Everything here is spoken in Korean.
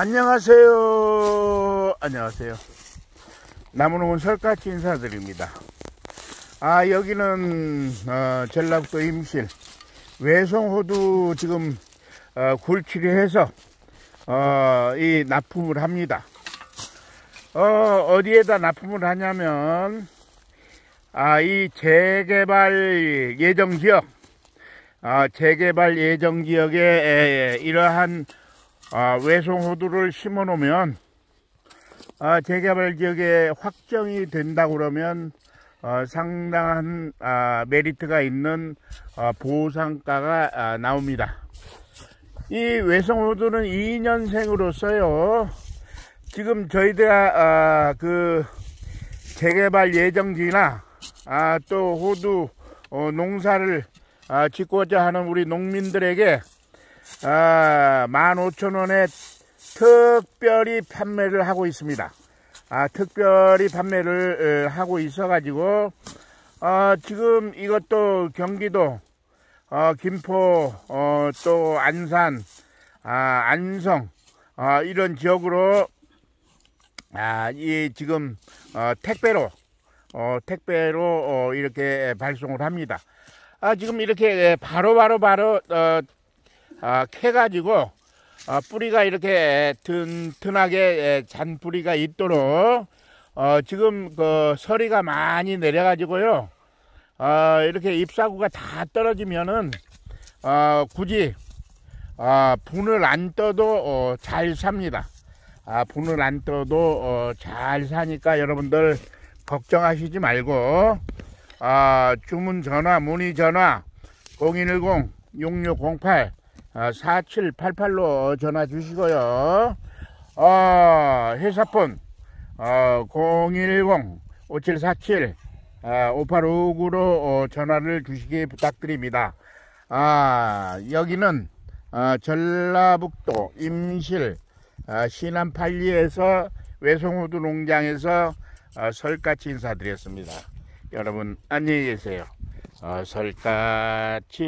안녕하세요. 안녕하세요. 나무농은 설까지 인사드립니다. 아, 여기는, 어, 전라북도 임실, 외송호두 지금, 어, 굴치를 해서, 어, 이 납품을 합니다. 어, 어디에다 납품을 하냐면, 아, 이 재개발 예정 지역, 아, 재개발 예정 지역에 이러한 아, 외송 호두를 심어 놓으면 아, 재개발 지역에 확정이 된다 그러면 어, 상당한 아, 메리트가 있는 아, 보상가가 아, 나옵니다. 이 외송호두는 2년생으로서요. 지금 저희들 아, 그 재개발 예정지나 아, 또 호두 어, 농사를 아, 짓고자 하는 우리 농민들에게 아, 15,000원에 특별히 판매를 하고 있습니다. 아, 특별히 판매를 어, 하고 있어가지고, 어, 지금 이것도 경기도, 어, 김포, 어, 또 안산, 아, 안성, 어, 이런 지역으로, 아, 이 지금, 어, 택배로, 어, 택배로, 어, 이렇게 발송을 합니다. 아, 지금 이렇게 바로바로 바로, 바로, 어, 아, 캐가지고 어, 뿌리가 이렇게 튼튼하게 잔 뿌리가 있도록 어, 지금 그 서리가 많이 내려가지고요. 어, 이렇게 잎사구가 다 떨어지면은 어, 굳이 어, 분을 안 떠도 어, 잘 삽니다. 아, 분을 안 떠도 어, 잘 사니까 여러분들 걱정하시지 말고 아, 주문 전화 문의 전화 010 6608 4788로 전화 주시고요. 어, 회사폰 어, 010 5747 5859로 전화를 주시기 부탁드립니다. 아, 여기는 어, 전라북도 임실 어, 신안 팔리에서 외송호두 농장에서 어, 설까치 인사드렸습니다. 여러분 안녕히 계세요. 어, 설까치